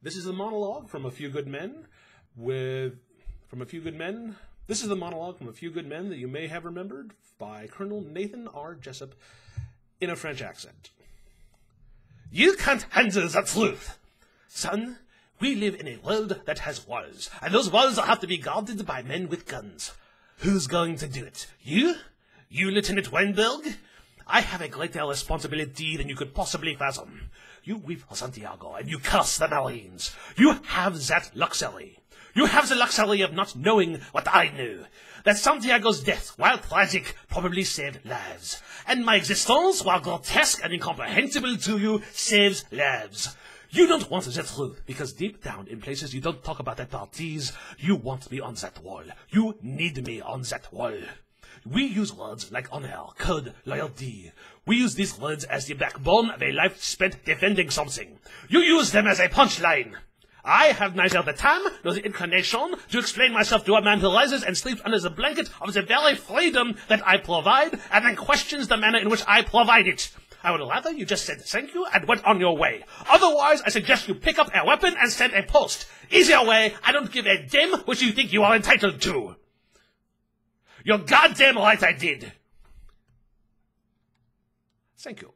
This is a monologue from A Few Good Men with from A Few Good Men. This is the monologue from A Few Good Men that you may have remembered by Colonel Nathan R. Jessup in a French accent. You can't handle that truth. Son, we live in a world that has walls, and those walls have to be guarded by men with guns. Who's going to do it? You? You, Lieutenant Weinberg? I have a greater responsibility than you could possibly fathom. You weep for Santiago, and you curse the Marines. You have that luxury. You have the luxury of not knowing what I knew. That Santiago's death, while tragic, probably saved lives. And my existence, while grotesque and incomprehensible to you, saves lives. You don't want the truth, because deep down in places you don't talk about at parties, you want me on that wall. You need me on that wall. We use words like honor, code, loyalty. We use these words as the backbone of a life spent defending something. You use them as a punchline. I have neither the time nor the inclination to explain myself to a man who rises and sleeps under the blanket of the very freedom that I provide and then questions the manner in which I provide it. I would rather you just said thank you and went on your way. Otherwise, I suggest you pick up a weapon and send a post. Easier way, I don't give a damn which you think you are entitled to. You're goddamn right I did. Thank you.